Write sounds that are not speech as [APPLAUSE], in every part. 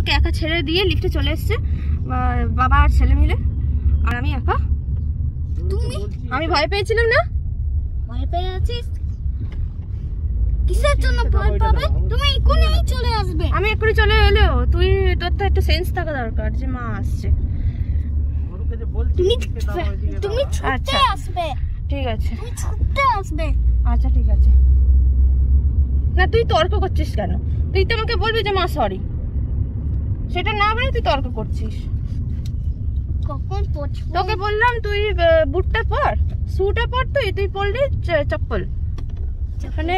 আমাকে একা ছেড়ে দিয়ে লিফটে চলে এসছে বাবা আর ছেলে মিলে আর আমি একা। তুমি? আমি ভয় পেয়েছিলাম না? ভয় পেয়ে আছিস কিসের জন্য ভয় পাবে? তুমি এখনই চলে আসবে। আমি এক্ষুনি চলে এলেও তুই তোর তো একটু সেন্স থাকা দরকার যে মা আসছে। তুমি তুমি আচ্ছা। আসবে। ঠিক আছে। তুমি আসবে। আচ্ছা ঠিক আছে। না তুই তর্ক করছিস কেন? তুই তো আমাকে বলবি যে মা সরি সেটা না বলে তুই তর্ক করছিস। কখন তোকে বললাম তুই বুটটা পর। শুটা পর তুই তুই পরলি চপ্পল। মানে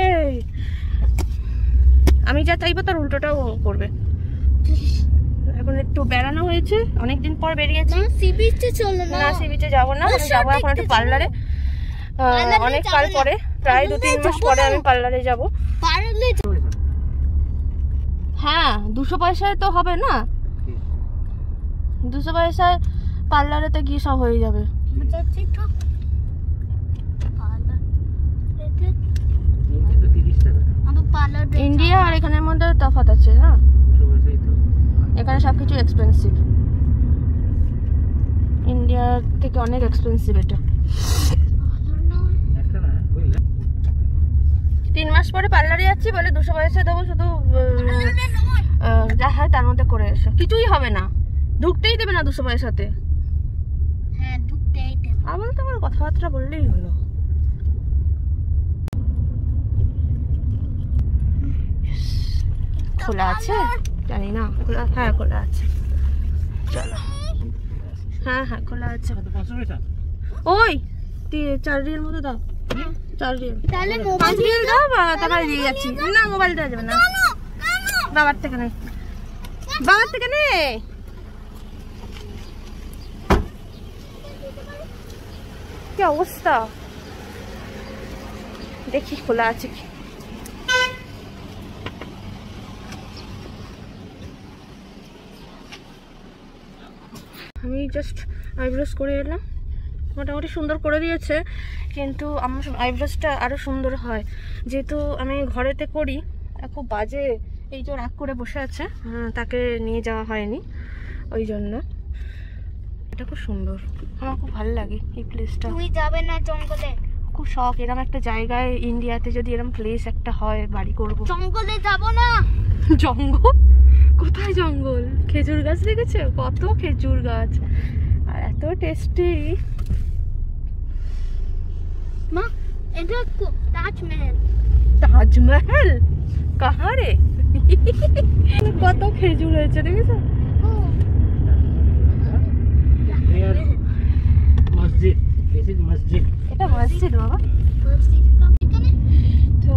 আমি যা চাইব তার উল্টোটাও করবে। এখন একটু বেড়ানো হয়েছে অনেকদিন পর বেরিয়েছি। সি বিচে চলো না। না সি বিচে যাব না আমি যাব এখন একটু পার্লারে। অনেক কাল পরে প্রায় দু তিন মাস পরে আমি পার্লারে যাব। দুশো পয়সায় তো হবে না? দুশো পয়সায় পার্লারে তো গিয়ে সব হয়ে যাবে। ইন্ডিয়া আর এখানের মধ্যে তফাৎ আছে, না? এখানে সব কিছু এক্সপেন্সিভ ইন্ডিয়ার থেকে অনেক এক্সপেন্সিভ এটা। তিন মাস পরে পার্লারে যাচ্ছি বলে দুশো পয়সা দেবো, শুধু যা হয় তার মধ্যে করে এসো। কিছুই হবে না। ঢুকতেই দেবে না দুশো পয়সাতে হ্যাঁ ঢুকতেই দেবে। আবার তো আমার কথাবার্তা বললেই হলো। খোলা আছে? জানি না খোলা হ্যাঁ খোলা আছে। চলো। হ্যাঁ হ্যাঁ খোলা আছে। ওই তি- চার রিয়েল মতো দাও। চার রিয়েল। তাহলে পাঁচ মোবাইল রিয়েল দাও বা তারপরে দিয়ে যাচ্ছি। না মোবাইল দেওয়া যাবে না। বাবার থেকে নেই বাবার থেকে নে। কি অবস্থা? দেখি খোলা আছে কি। আমি জাস্ট আইব্রোস করে এলাম। মোটামুটি সুন্দর করে দিয়েছে, কিন্তু আমার আইব্রোসটা আরও সুন্দর হয়। যেহেতু আমি ঘরেতে করি খুব বাজে। এই যে রাগ করে বসে আছে আহ, তাকে নিয়ে যাওয়া হয়নি। ওই জন্য। এটা খুব সুন্দর। আমার খুব ভালো লাগে এই প্লেসটা তুমি যাবে না জঙ্গলে? খুব শখ এরম একটা জায়গায় ইন্ডিয়াতে যদি এরম প্লেস একটা হয় বাড়ি করব। জঙ্গলে যাব না? জঙ্গল? কোথায় জঙ্গল? খেজুর গাছ দেখেছ? কত খেজুর গাছ। আর এত টেস্টি মা এটা তাজমহল। তাজমহল? কাহা রে কত খেজুর হয়েছে দেখেছ? মসজিদ মসজিদ। এটা মসজিদ বাবা। তো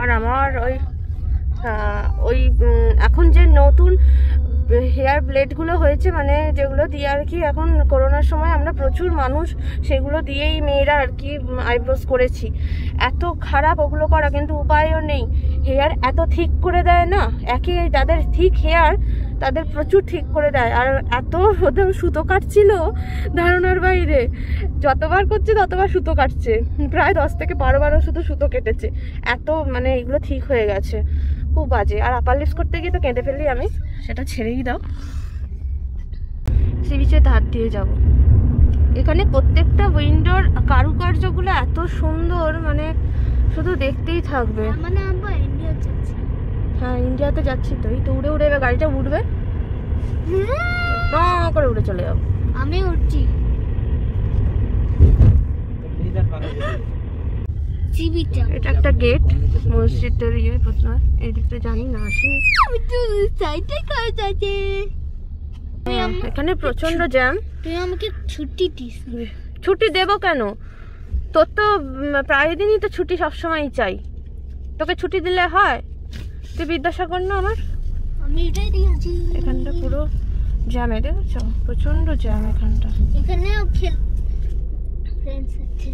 আর আমার ওই ওই এখন যে নতুন হেয়ার ব্লেডগুলো হয়েছে মানে যেগুলো দিয়ে আর কি এখন করোনার সময় আমরা প্রচুর মানুষ সেগুলো দিয়েই মেয়েরা আর কি আইব্রোস করেছি। এত খারাপ ওগুলো করা কিন্তু উপায়ও নেই। হেয়ার এত ঠিক করে দেয় না, একে যাদের ঠিক হেয়ার তাদের প্রচুর ঠিক করে দেয়। আর এত ওদের সুতো কাটছিল ধারণার বাইরে। যতবার করছে ততবার সুতো কাটছে। প্রায় দশ থেকে বারো বারো শুধু সুতো কেটেছে। এত মানে এগুলো ঠিক হয়ে গেছে। খুব বাজে। আর আপার লিপস করতে গিয়ে তো কেঁদে ফেললি আমি। সেটা ছেড়েই দাও। সে বিচে ধার দিয়ে যাব। এখানে প্রত্যেকটা উইন্ডোর কারুকার্যগুলো এত সুন্দর মানে শুধু দেখতেই থাকবে। মানে আমরা ইন্ডিয়া যাচ্ছি। হ্যাঁ ইন্ডিয়াতে যাচ্ছি তো। এই তো উড়ে উড়ে এবার গাড়িটা উঠবে [LAUGHS] করে উড়ে চলে যাব। আমি উঠছি এটা একটা গেট মসজিদের ইয়ে প্রথমে এই দিকটা জানি না আসিনি হ্যাঁ, এখানে প্রচণ্ড জ্যাম। তুই আমাকে ছুটি দিস ছুটি দেবো কেন? তোর তো প্রায় দিনই তো ছুটি সবসময়ই চাই। তোকে ছুটি দিলে হয়? তুই বিদ্যাসাগর না আমার? আমি এটাই দিয়েছি। এখানটা পুরো জ্যামে দেখেছ? প্রচণ্ড জ্যাম এখানটা। এখানেও খেল ফ্রেন্ডস আছে।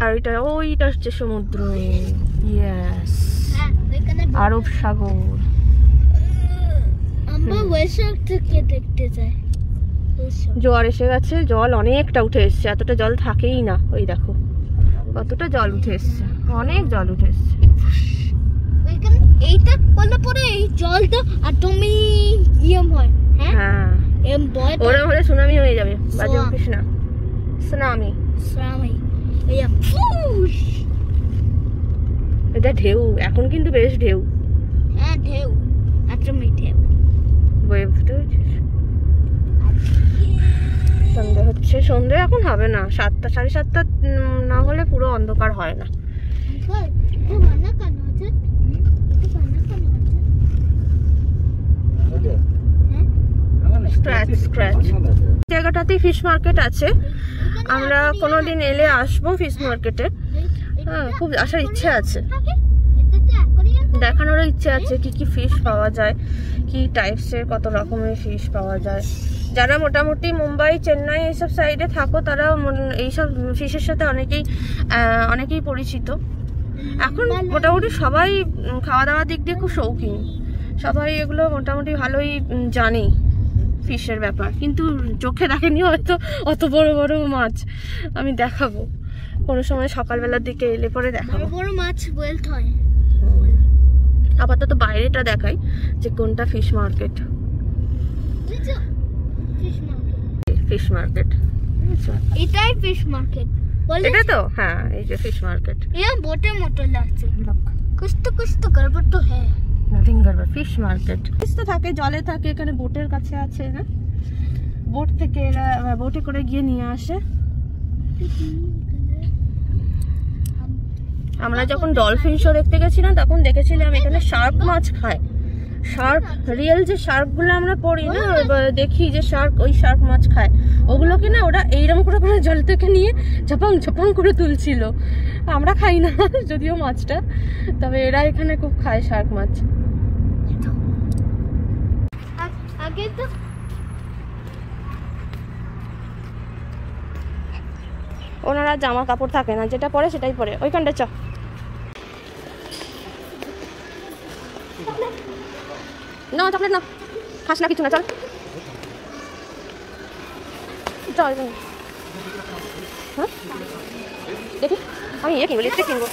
আর ওইটা ওইটা হচ্ছে সমুদ্র। ইয়েস আরব সাগর। দেখতে। জল এসে গেছে জল অনেকটা উঠে এসছে এতটা জল থাকেই না। ওই দেখো কতটা জল উঠে এসছে অনেক জল উঠে এসছে। এইটা করলে পরে এই জলটা একদমই ইয়েম হয় হ্যাঁ? হ্যাঁ। এম বয় ওরম হলে সুনামি হয়ে যাবে বাজে কৃষ্ণা সুনামি। সুনামি। এটা ঢেউ এখন কিন্তু বেশ ঢেউ। হ্যাঁ ঢেউ একদমই ঢেউ। ওয়েভ সন্ধে হচ্ছে সন্ধে এখন হবে না সাতটা সাড়ে সাতটা না হলে পুরো অন্ধকার হয় না। হ্যাঁ স্ক্র্যাচ স্ক্র্যাচ জায়গাটাতেই ফিশ মার্কেট আছে। আমরা কোনোদিন এলে আসব ফিশ মার্কেটে হ্যাঁ খুব আসার ইচ্ছে আছে। দেখানোরও ইচ্ছে আছে কি কি ফিশ পাওয়া যায়, কি টাইপসের কত রকমের ফিশ পাওয়া যায়। যারা মোটামুটি মুম্বাই, চেন্নাই এইসব সাইডে থাকো তারা এইসব ফিশের সাথে অনেকেই অনেকেই পরিচিত। এখন মোটামুটি সবাই খাওয়া দাওয়ার দিক দিয়ে খুব শৌখিন। সবাই এগুলো মোটামুটি ভালোই জানে ফিশের ব্যাপার। কিন্তু চোখে দেখেনি হয়তো অত বড় বড় মাছ। আমি দেখাবো। কোনো সময় সকালবেলার দিকে এলে পরে দেখাবো। বড় মাছ বলতে হয়। আপাতত বাইরেটা দেখাই যে কোনটা ফিশ মার্কেট। Fish market. আচ্ছা। এটাই ফিশ মার্কেট। এটা তো? হ্যাঁ এই যে ফিশ মার্কেট। এ বোটে মোটে লাগছে। কষ্ট কষ্ট গড়বড় তো হ্যাঁ। है ফিশ মার্কেট। ফিশ তো থাকে, জলে থাকে, এখানে বোটের কাছে আছে না বোট থেকে এরা বোটে করে গিয়ে নিয়ে আসে। আমরা যখন ডলফিন শো দেখতে গেছিলাম তখন দেখেছিলাম এখানে শার্ক মাছ খায়। শার্ক রিয়েল যে শার্কগুলো আমরা পড়ি না দেখি যে শার্ক ওই শার্ক মাছ খায়। ওগুলোকে না ওরা এইরকম করে করে জল থেকে নিয়ে ঝপাং ঝপাং করে তুলছিল। আমরা খাই না, [LAUGHS] যদিও মাছটা। তবে এরা এখানে খুব খায় শার্ক মাছ। তো ওনারা জামা কাপড় থাকে না, যেটা পরে সেটাই পরে। ওইখানটা চ। না চকলেট না খাস না কিছু না, চল। চল। হ্যাঁ? দেখি। আমি ইয়ে কিনবো লিপস্টিক কিনবো।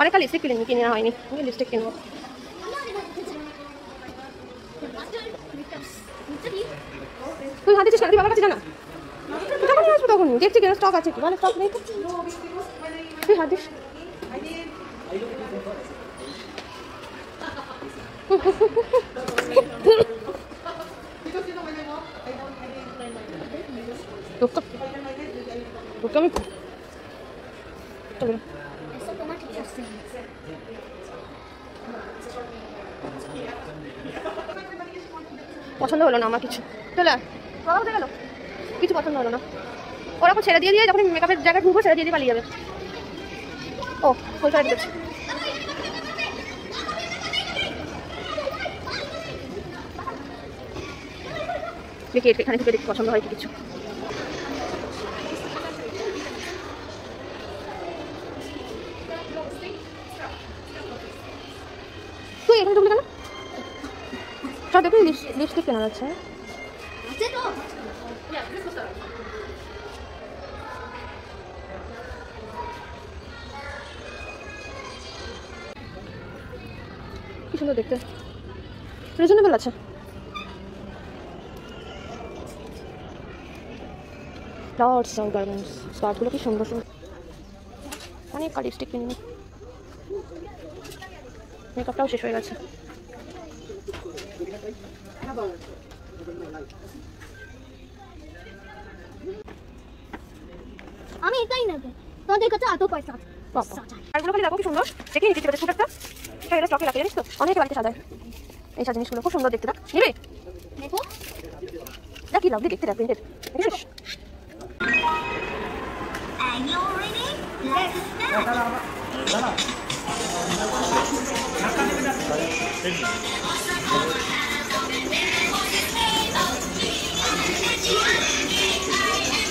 অনেকটা লিপস্টিক কিনে কিনে হয়নি। আমি লিপস্টিক কিনবো। তুই হাতে চিস না তুই বাবার কাছে জানা যখন আসব তখনই? দেখছি কেন স্টক আছে কি? ভালো স্টক নেই তুই হাত দিস। তোকে তোকে আমি চলে ऐसा তোমার ঠিক আছে পছন্দ হলো না আমার কিছু। চলে। বাবা গেল? কিছু পছন্দ হলো না। ওরা এখন ছেড়ে দিয়ে দিয়ে যখন মেকআপের জায়গায় ঢুকবো, ছেড়ে দিয়ে দিয়ে পালিয়ে যাবে। ও ওইখানে ঢুকেছে দেখি এখানে থেকে দেখি পছন্দ হয় কিছু। তুই এখানে ঢুকলি কেন? সব দেখুন লিপস্টিক কেনা যাচ্ছে সুন্দর দেখতে। রিজনেবল আছে। লর্ডস অফ গার্মেন্টস স্কার্টগুলো কি সুন্দর সুন্দর। অনেক লিপস্টিক মেকআপটাও শেষ হয়ে গেছে। আমি এটাই নেব। তোমাদের কাছে এত পয়সা। আছে খালি দেখো কি সুন্দর? দেখে নিচ্ছি বেশ একটা। এটা এটা স্টকে রাখে জানিস তো? অনেকে বাড়িতে সাজায়। এই সব জিনিসগুলো। খুব সুন্দর দেখতে দেখ। নেবে? দেখো দেখ কি লাভলি দেখতে দেখ প্রিন্টেড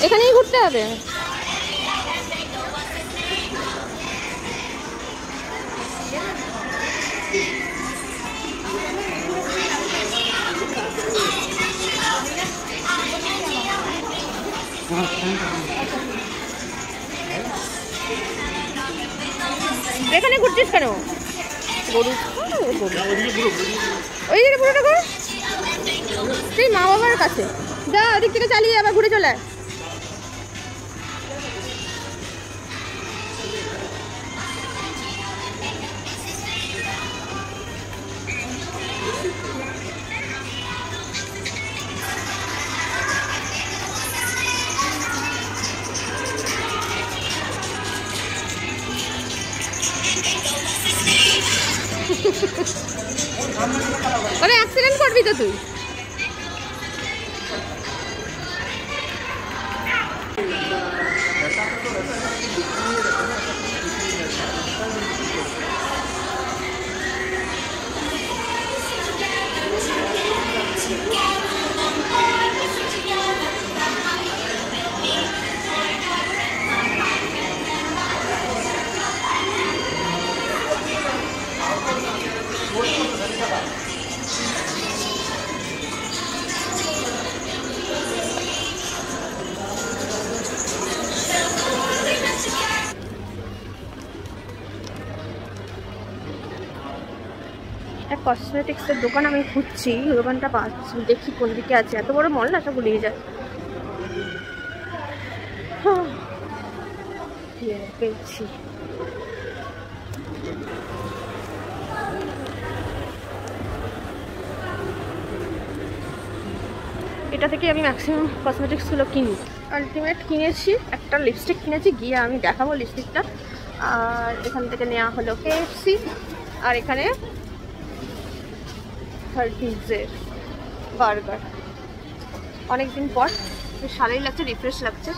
এখানেই ঘুরতে হবে? এখানে ঘুরছিস কেন? গরু। ওই দিকে পুরোটা কর সেই মা বাবার কাছে। যা ওদিক থেকে চালিয়ে আবার ঘুরে চলে কসমেটিক্সের দোকান আমি খুঁজছি দোকানটা পাচ্ছি, দেখি কোন দিকে আছে। এত বড় মল না? সব গুলিয়ে যায়। পেয়েছি। এটা থেকে আমি ম্যাক্সিমাম কসমেটিক্সগুলো কিনি। আলটিমেট কিনেছি, একটা লিপস্টিক কিনেছি, গিয়ে আমি দেখাবো লিপস্টিকটা আর এখান থেকে নেওয়া হলো কেএফসি আর এখানে থার্টিজের বার্গার। অনেকদিন পর ভালোই লাগছে রিফ্রেশ লাগছে।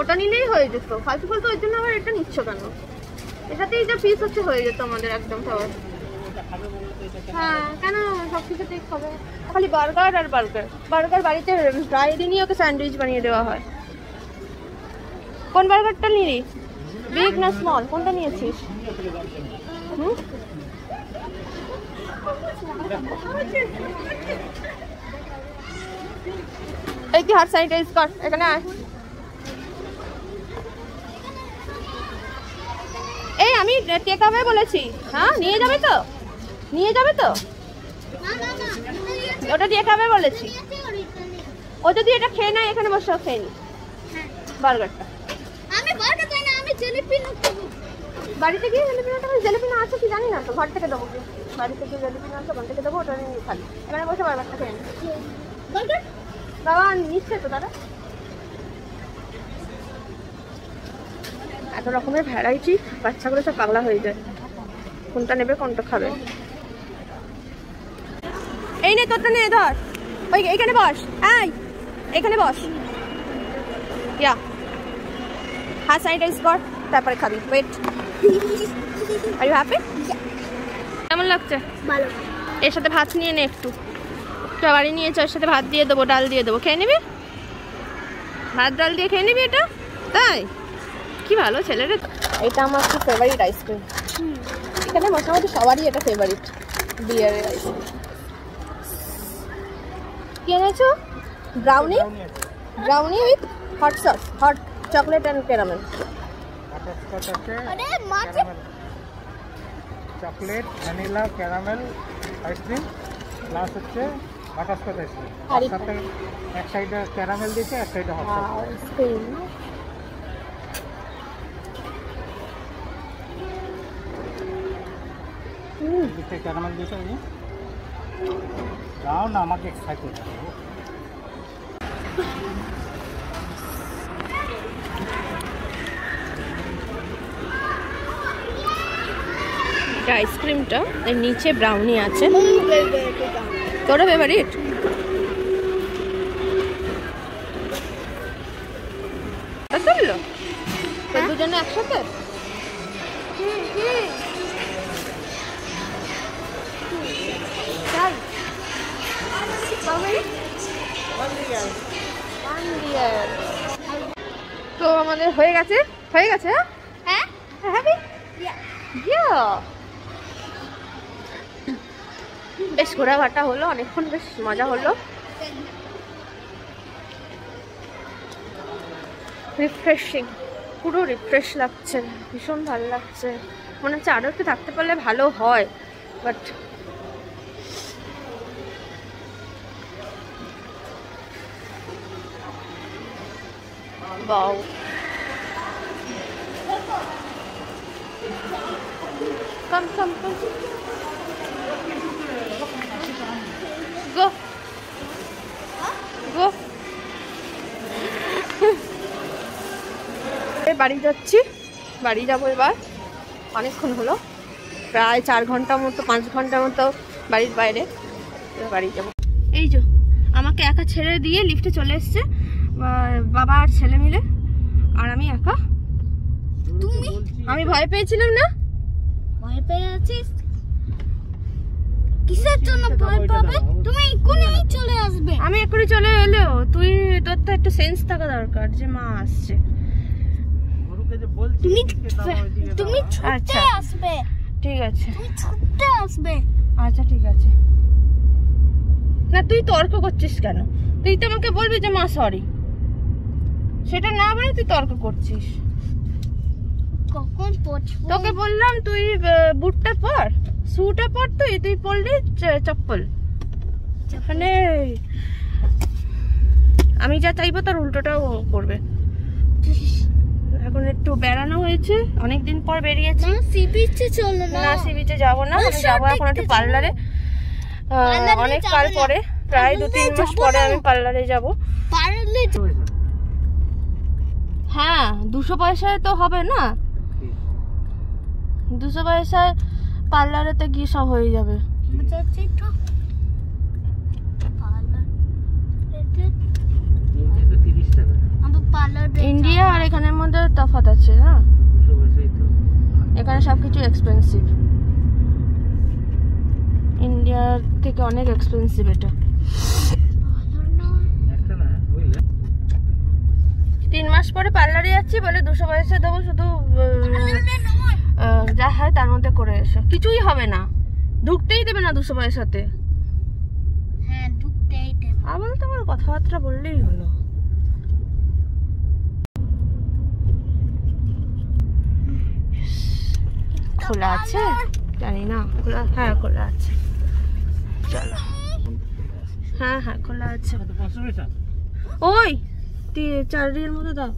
ওটা নিলেই হয়ে যেত। ফালতু ফালতু ওই জন্য আবার এটা নিচ্ছ কেন? এটাতেই যা পিস হচ্ছে হয়ে যেত আমাদের একদম সবার হ্যাঁ কেন? সব কিছুতেই খাবে খালি বার্গার আর বার্গার। বার্গার বাড়িতে প্রায় দিনই ওকে স্যান্ডউইচ বানিয়ে দেওয়া হয়। কোন বার্গারটা নিলি? বিগ না স্মল কোনটা নিয়েছিস? এই কি হাত স্যানিটাইজ কর, এখানে আয়। এই আমি টেক আওয়ে বলেছি। হ্যাঁ নিয়ে যাবে তো? নিয়ে যাবে তো? ওটা দিয়ে খাবে বলেছি। ও যদি এটা খেয়ে নেয়, এখানে বসে ও খেয়ে নি। বার্গারটা আমি বারটা চাই না আমি জিলিপি বাড়িতে গিয়ে জেলিপি না জেলিপি না আছে কি জানি না তো ঘর থেকে দেবো। বাড়ি থেকে জেলিপি না আছে ওখান থেকে দেবো ওটা নিয়ে খালি এখানে বসে বার্গারটা খেয়ে বাবা নিচ্ছে তো দাদা। এত রকমের ভ্যারাইটি বাচ্চাগুলো সব পাগলা হয়ে যায়। কোনটা নেবে কোনটা খাবে? এই নে তোরটা নে ধর। ওই এইখানে বস। এই এখানে বস। ইয়া। হাত স্যানিটাইজ কর তারপরে খাবি। ওয়েট আর ইউ হ্যাপি কেমন লাগছে? ভালো। এর সাথে ভাত নিয়ে নে একটু। একটু বাড়ি নিয়েছে ওর সাথে ভাত দিয়ে দেবো ডাল দিয়ে দেবো। খেয়ে নিবি? ভাত ডাল দিয়ে খেয়ে নিবি এটা? তাই কি ভালো ছেলে রে এটা আমার খুব ফেভারিট আইসক্রিম এখানে মোটামুটি সবারই এটা ফেভারিট বিয়ারের আইসক্রিম কি এনেছো? Brownie brownie with hot sauce hot chocolate and caramel chocolate vanilla caramel ice cream plus হচ্ছে বাটারস্কচ আইসক্রিম সাথে এক সাইডে ক্যারামেল দিয়েছে এক সাইডে হট আইসক্রিম দিতে ক্যারামেল দিয়েছে ওই যে। দাও না আমাকে খাইতে দাও। এটা আইসক্রিমটা এর নিচে ব্রাউনি আছে। তোরা ফেভারিট তো দুজনে একসাথে. তো আমাদের হয়ে গেছে? হয়ে গেছে? হ্যাঁ। Happy Yeah. বেশ ঘোরাঘাটা হলো অনেকক্ষণ বেশ মজা হলো। রিফ্রেশিং পুরো রিফ্রেশ লাগছে ভীষণ ভালো লাগছে। মনে হচ্ছে আরও একটু থাকতে পারলে ভালো হয় বাট বাও Come, come, come. এ বাড়ি যাচ্ছি। বাড়ি যাব এবার। অনেকক্ষণ হলো। প্রায় চার ঘণ্টা মতো পাঁচ ঘণ্টা মতো বাড়ির বাইরে। বাড়ি যাব। এই যে আমাকে একা ছেড়ে দিয়ে লিফটে চলে এসছে বাবা আর ছেলে মিলে আর আমি একা। তুমি আমি ভয় পেয়েছিলাম না? ভয় পেয়ে আছিস? কিসের জন্য ভয় পাবে? তুমি এক্ষুনি চলে আসবে। আমি এক্ষুনি চলে এলেও তুই তোর তো একটু সেন্স থাকা দরকার যে মা আসছে। গরুকে যে বলছি তুমি তুমি? ছুটে আচ্ছা। আসবে। ঠিক আছে। তুমি ছুটে আসবে। আচ্ছা ঠিক আছে। না তুই তর্ক করছিস কেন? তুই তো আমাকে বলবি যে মা সরি সেটা না বলে তুই তর্ক করছিস। কখন তোকে বললাম তুই বুটটা পর। শুটা পর তুই তুই পরলি চপ্পল। মানে আমি যা চাইব তার উল্টোটাও করবে। এখন একটু বেড়ানো হয়েছে অনেকদিন পর বেরিয়েছি। সি বিচে চলো না। না সি বিচে যাব না আমি যাব এখন একটু পার্লারে। পার্লারে অনেক কাল পরে প্রায় দু তিন মাস পরে আমি পার্লারে যাব। পারলে হ্যাঁ দুশো পয়সায় তো হবে না। দুশো পয়সায় পার্লারেতে গিয়ে সব হয়ে যাবে। পার্লার ইন্ডিয়া আর এখানের মধ্যে তফাৎ আছে না তো। এখানে সব কিছু এক্সপেন্সিভ ইন্ডিয়ার থেকে অনেক এক্সপেন্সিভ এটা। তিন মাস পরে পার্লারে যাচ্ছি বলে দুশো পয়সা দেবো শুধু যা হয় তার মধ্যে করে এসো। কিছুই হবে না। ঢুকতেই দেবে না দুশো পয়সাতে হ্যাঁ ঢুকতেই দেবে। আবার তো আমার কথাবার্তা বললেই হলো। খোলা আছে? জানি না। খোলা হ্যাঁ খোলা আছে। চলো। হ্যাঁ হ্যাঁ খোলা আছে। ওই চার মতো দাও।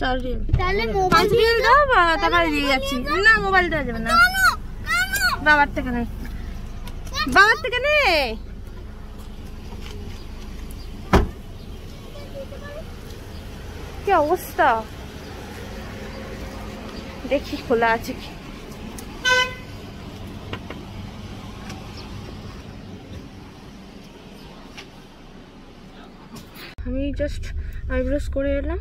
চার রিয়েল তাহলে পাঁচ রিয়েল দাও তারপরে দিয়ে যাচ্ছি। না মোবাইল দেওয়া যাবে না। বাবার থেকে বাবার থেকে নে। কি অবস্থা? দেখি খোলা আছে কি? আমি জাস্ট আইব্রোস করে এলাম।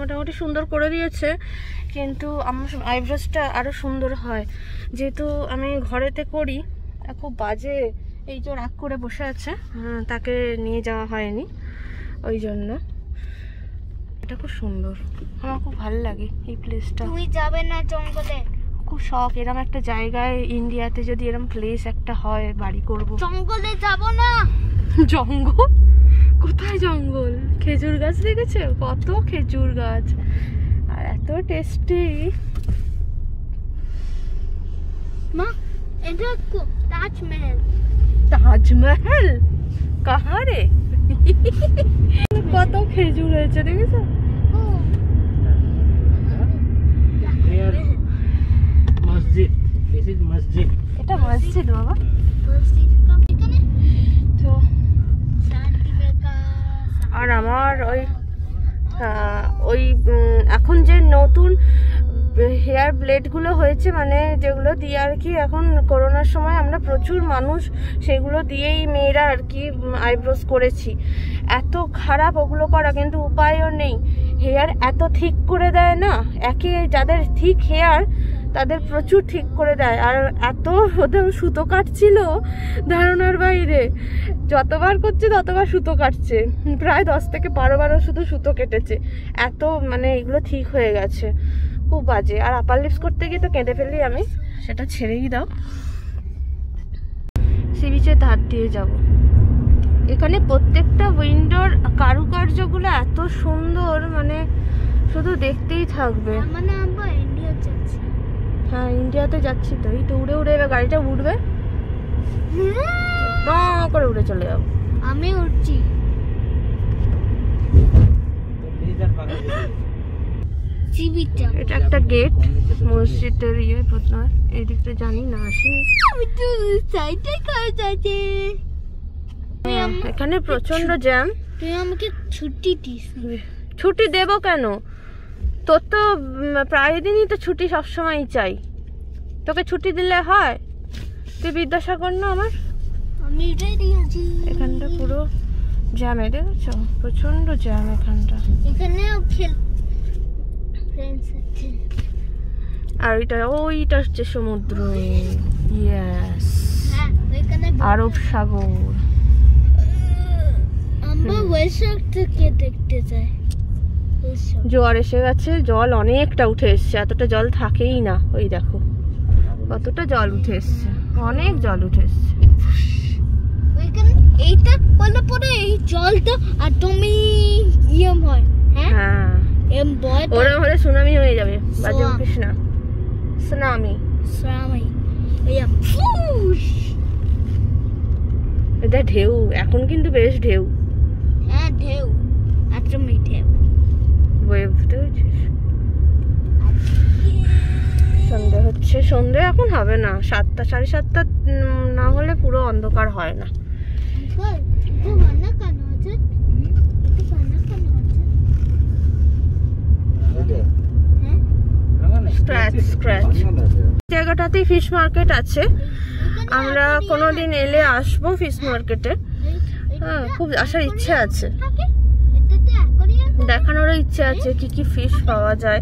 মোটামুটি সুন্দর করে দিয়েছে কিন্তু আমার আইব্রোসটা আরও সুন্দর হয়। যেহেতু আমি ঘরেতে করি খুব বাজে এই যে রাগ করে বসে আছে তাকে নিয়ে যাওয়া হয়নি ওই জন্য। এটা খুব সুন্দর। আমার খুব ভালো লাগে এই প্লেসটা তুমি যাবে না জঙ্গলে। খুব শখ এরম একটা জায়গায় ইন্ডিয়াতে যদি এরম প্লেস একটা হয় বাড়ি করব। জঙ্গলে যাব না। জঙ্গল? কোথায় জঙ্গল? খেজুর গাছ দেখেছ? কত খেজুর গাছ। আর এত টেস্টি মা এটা তাজমহল। তাজমহল? কাহা রে কত খেজুর হয়েছে দেখেছ? মসজিদ। মসজিদ। এটা মসজিদ বাবা। মসজিদ। তো আর আমার ওই ওই এখন যে নতুন হেয়ার ব্লেডগুলো হয়েছে মানে যেগুলো দিয়ে আর কি এখন করোনার সময় আমরা প্রচুর মানুষ সেগুলো দিয়েই মেয়েরা আর কি আইব্রোস করেছি। এত খারাপ ওগুলো করা কিন্তু উপায়ও নেই। হেয়ার এত ঠিক করে দেয় না, একে যাদের ঠিক হেয়ার তাদের প্রচুর ঠিক করে দেয়। আর এত ওদের সুতো কাটছিল ধারণার বাইরে। যতবার করছে ততবার সুতো কাটছে। প্রায় দশ থেকে বারো বারো শুধু সুতো কেটেছে। এত মানে এগুলো ঠিক হয়ে গেছে। খুব বাজে। আর আপার লিপস করতে গিয়ে তো কেঁদে ফেলি আমি। সেটা ছেড়েই দাও। সি বিচের ধার দিয়ে যাব। এখানে প্রত্যেকটা উইন্ডোর কারুকার্যগুলো এত সুন্দর মানে শুধু দেখতেই থাকবে। মানে আমরা ইন্ডিয়া যাচ্ছি। হ্যাঁ ইন্ডিয়াতে যাচ্ছি তো। এই তো উড়ে উড়ে এবার গাড়িটা উঠবে করে উড়ে চলে যাব। আমি উঠছি এটা একটা গেট মসজিদের ইয়ে বোধহয় এই দিকটা জানি না হ্যাঁ, এখানে প্রচণ্ড জ্যাম। তুই আমাকে ছুটি দিস। ছুটি দেবো কেন? তোর তো প্রায় দিনই তো ছুটি সবসময়ই চাই। তোকে ছুটি দিলে হয়? তুই বিদ্যাসাগর না আমার? আমি এখানটা পুরো জ্যামে দেখেছ? প্রচণ্ড জ্যাম এখানটা। এখানেও খেল আর ওইটা ওইটা হচ্ছে সমুদ্র। ইয়েস হ্যাঁ আরব সাগর। আমরা ওয়েসাক থেকে দেখতে ওয়েসাক জোয়ার এসে গেছে জল অনেকটা উঠে এসছে এতটা জল থাকেই না ওই দেখো। কতটা জল উঠে এসছে অনেক জল উঠে এসছে। এইটা পরে এই জলটা একদমই ইয়ে হয় হ্যাঁ? হলে সুনামি হয়ে যাবে বাজে সুনামি। এটা ঢেউ এখন কিন্তু বেশ ঢেউ হ্যাঁ ঢেউ একদমই ঢেউ ওয়েভ সন্ধে হচ্ছে সন্ধে এখন হবে না। সাতটা সাড়ে সাতটা না হলে পুরো অন্ধকার হয় না। কেন আছে? কেন আছে? স্ক্র্যাচ স্ক্র্যাচ জায়গাটাতেই ফিশ মার্কেট আছে। আমরা কোনোদিন এলে আসব ফিশ মার্কেটে হ্যাঁ খুব আসার ইচ্ছে আছে। দেখানোরও ইচ্ছে আছে কি কি ফিশ পাওয়া যায়।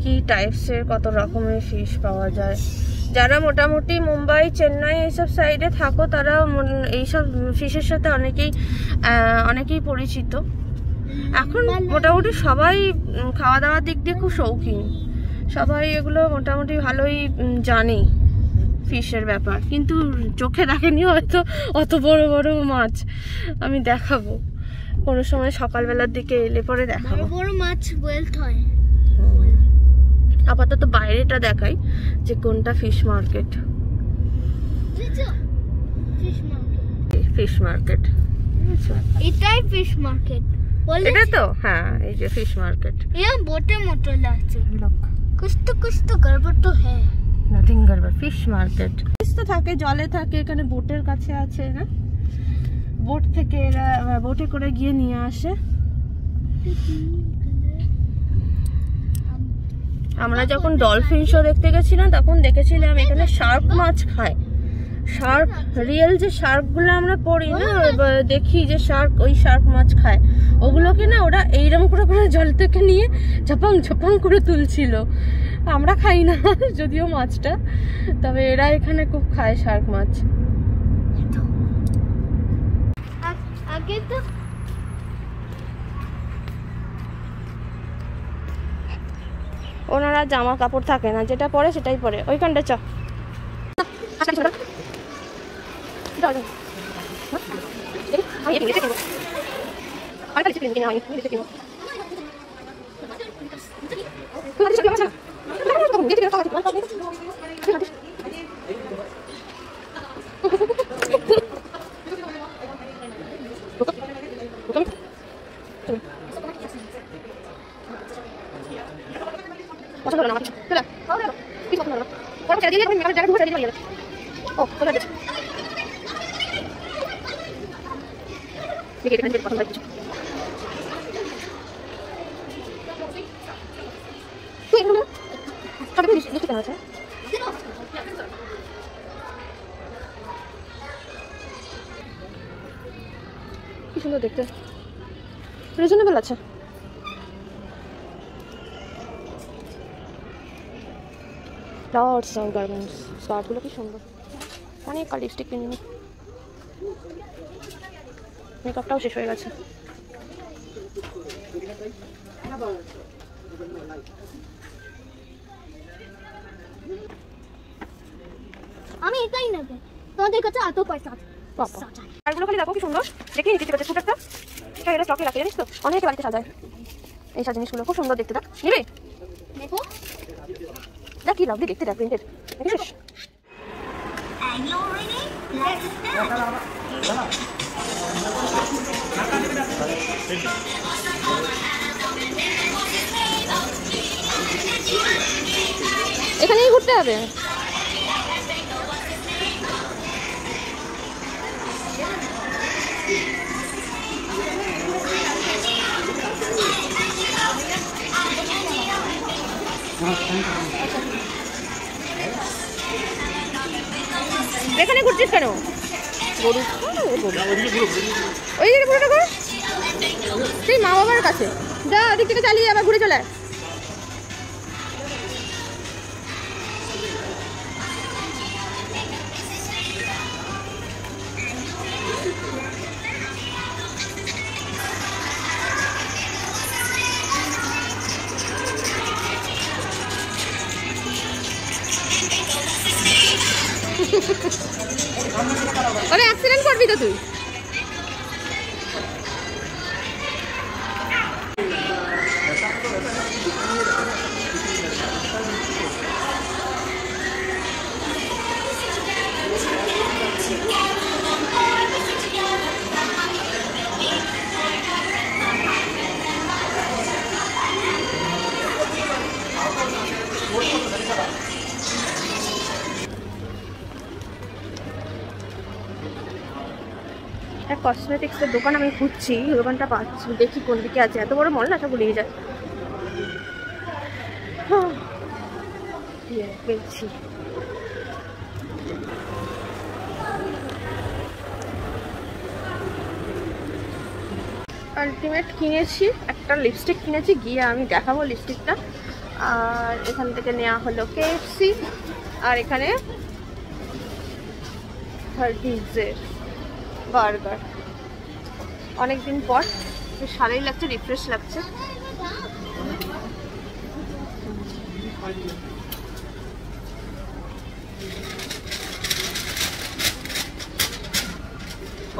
কি টাইপসের কত রকমের ফিশ পাওয়া যায়। যারা মোটামুটি মুম্বাই চেন্নাই এইসব সাইডে থাকো তারা এইসব ফিশের সাথে অনেকেই অনেকেই পরিচিত। এখন মোটামুটি সবাই খাওয়া দাওয়ার দিক দিয়ে খুব শৌখিন। সবাই এগুলো মোটামুটি ভালোই জানে ফিশের ব্যাপার। কিন্তু চোখে দেখেনি হয়তো অত বড় বড় মাছ আমি দেখাবো। কোনো সময় সকালবেলার দিকে এলে পরে দেখাবো। বড় মাছ ওয়েলথ হয়। আপাতত বাইরেটা দেখাই যে কোনটা ফিশ মার্কেট ফিশ মার্কেট এটাই ফিশ মার্কেট তো? হ্যাঁ এই যে ফিশ মার্কেট লাগছে। তো হ্যাঁ। নাথিং ফিশ মার্কেট তো থাকে জলে থাকে এখানে বোটের কাছে আছে বোট থেকে এরা বোটে করে গিয়ে নিয়ে আসে। আমরা যখন ডলফিন শো দেখতে গেছিলাম, তখন দেখেছিলাম এখানে শার্ক মাছ খায়। শার্ক রিয়েল যে শার্কগুলো আমরা পড়ি না দেখি যে শার্ক ওই শার্ক মাছ খায়। ওগুলোকে না ওরা এইরকম করে করে জল থেকে নিয়ে ঝপাং ঝপাং করে তুলছিল। আমরা খাই না, যদিও মাছটা। তবে এরা এখানে খুব খায় শার্ক মাছ। আগে তো ওনারা জামা কাপড় থাকে না যেটা পরে সেটাই পরে। ওইখানটা চ। [LAUGHS] আমি এই লিপস্টিক কিনবো। আমি তো লিপস্টিক কিনি না, আমি লিপস্টিক কিনবো। তুমি লিপস্টিক কিনবো না? লিপস্টিক কিনবো, লিপস্টিক কিনবো। পছন্দ হলো না আমার কিছু। চলে আয়। ভালো লাগল। কিছু পছন্দ হলো না। ওরকম দিয়ে জায়গা ছেড়ে দিয়ে ও। তুই কি সুন্দর দেখতে। রিজনেবল আছে। লর্ডস অফ গার্মেন্টস স্কার্টগুলো কি সুন্দর। অনেক কাল লিপস্টিক কিনে নি মেকআপটাও শেষ হয়ে গেছে। আমি এটাই নেব। তোমাদের কাছে এত পয়সা আছে। শাড়িগুলো খালি দেখো কি সুন্দর। দেখি ঠিক আছে ছোট একটা। এটা স্টকে রাখে জানিস তো? অনেকে বাড়িতে সাজায়। এইসব জিনিসগুলো খুব সুন্দর দেখতে দেখ। নিবি? দেখ কি লাভলি দেখতে দেখ প্রিন্টেড দেখেছিস এখানেই ঘুরতে হবে। এখানে ঘুরছিস কেন? ওই পুরোটা কর সেই মা বাবার কাছে। যা, ওদিক থেকে চালিয়ে আবার ঘুরে চলে একটা কসমেটিক্সের দোকান আমি খুঁজছি দোকানটা পাচ্ছি। দেখি কোন দিকে আছে। এত বড় মল না? সব গুলিয়ে যায় হাহ, ইয়ে, পেয়েছি। আলটিমেট কিনেছি, একটা লিপস্টিক কিনেছি, গিয়ে আমি দেখাবো লিপস্টিকটা আর এখান থেকে নেওয়া হলো কেএফসি আর এখানে বার্গার অনেকদিন পর ভালোই লাগছে রিফ্রেশ লাগছে।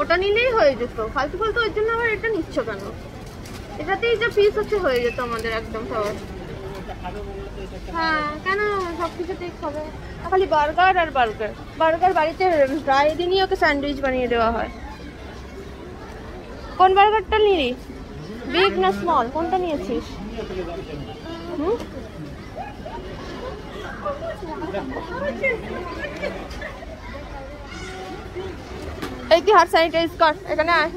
ওটা নিলেই হয়ে যেত। ফালতু ফালতু ওর জন্য আবার এটা নিচ্ছ কেন? এটাতেই যা পিস হচ্ছে হয়ে যেত আমাদের একদম সবার হ্যাঁ কেন? সব খালি বার্গার আর বার্গার। বার্গার বাড়িতে প্রায় দিনই ওকে স্যান্ডউইচ বানিয়ে দেওয়া হয়। কোন বার্গারটা নিলি? বিগ না স্মল কোনটা নিয়েছিস? হুম? এই কি হাত স্যানিটাইজ কর এখানে আয়।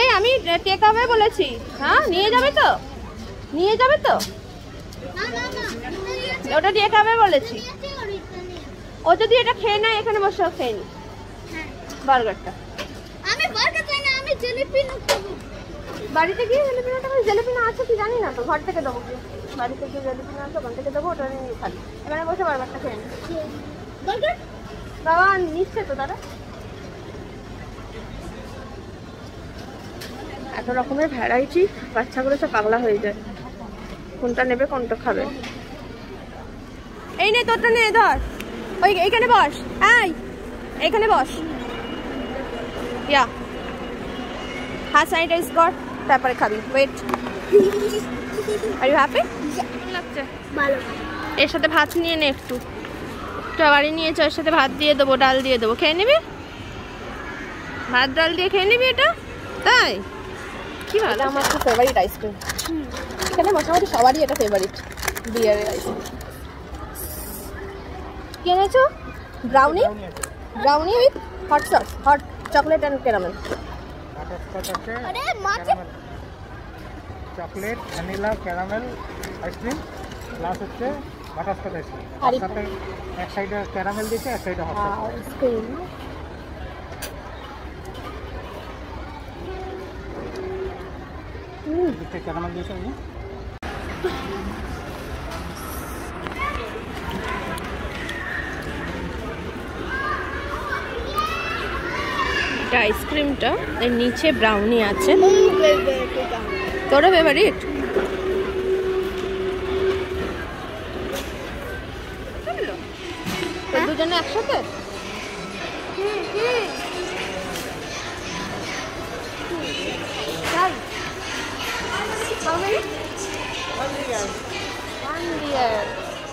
এই আমি টেক আওয়ে বলেছি। হ্যাঁ নিয়ে যাবে তো? নিয়ে যাবে তো? ওটা টেক আওয়ে বলেছি। ও যদি এটা খেয়ে নেয় এখানে বসে খেয়ে নি। হ্যাঁ। বার্গারটা। আমি বার্গার চাই না আমি জিলিপি খাব। বাড়িতে গিয়ে জেলিপিনাটা জেলিপিনা আছে কি জানি না তো ঘর থেকে দেবো বাড়িতে গিয়ে জেলিপিনা আছে ওখান থেকে দেবো ওটা নিয়ে খাবি। এখানে বসে বার্গারটা খেয়ে নি। বার্গার বাবা নিচ্ছে তো দাদা এত রকমের ভ্যারাইটি বাচ্চাগুলো সব পাগলা হয়ে যায়। কোনটা নেবে কোনটা খাবে? এই নে তোরটা নে ধর। ওই এইখানে বস। এই এইখানে বস। ইয়া। হাত স্যানিটাইজ কর। তারপরে খাবি। ওয়েট আর ইউ হ্যাপি লাগছে? ভালো। এর সাথে ভাত নিয়ে নে একটু। একটু বাড়ি নিয়েছো এর সাথে ভাত দিয়ে দেবো ডাল দিয়ে দেবো। খেয়ে নিবি? ভাত ডাল দিয়ে খেয়ে নিবি এটা? তাই কি ভালো আমার খুব ফেভারিট আইসক্রিম এখানে মোটামুটি সবারই এটা ফেভারিট বিয়ারের আইসক্রিম কি এনেছো? Brownie brownie with hot sauce hot chocolate and caramel butterscotch আছে আরে মাছ chocolate vanilla caramel ice cream plus হচ্ছে বাটারস্কচ আইসক্রিম আর তার সাথে এক সাইডে ক্যারামেল দিয়েছে এক সাইডে হট আইসক্রিম দিচ্ছে ক্যারামেল দিয়েছে এটা আইসক্রিমটা এর নিচে ব্রাউনি আছে। তোরা হ্যাঁ। ফেভারিট দুজনে একসাথে?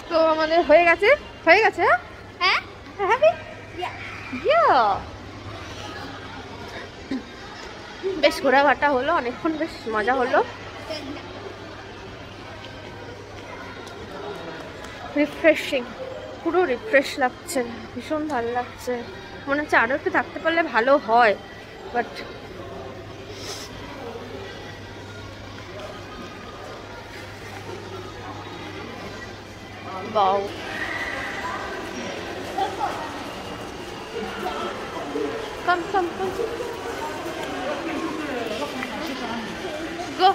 তো আমাদের হয়ে গেছে? হয়ে গেছে হ্যাঁ? হ্যাঁ। হ্যাঁ বেশ ঘোরাঘাটা হলো, অনেকক্ষণ বেশ মজা হলো। রিফ্রেশিং পুরো রিফ্রেশ লাগছে, ভীষণ ভালো লাগছে। মনে হচ্ছে আরও একটু থাকতে পারলে ভালো হয় বাট বাও কম কাম কাম গো।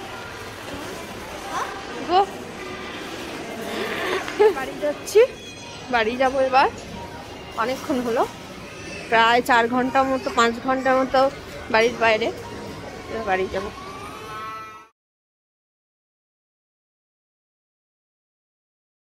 গো। বাড়ি যাচ্ছি। বাড়ি যাব এবার। অনেকক্ষণ হলো। প্রায় চার ঘণ্টা মতো, পাঁচ ঘণ্টা মতো বাড়ির বাইরে। বাড়ি যাব।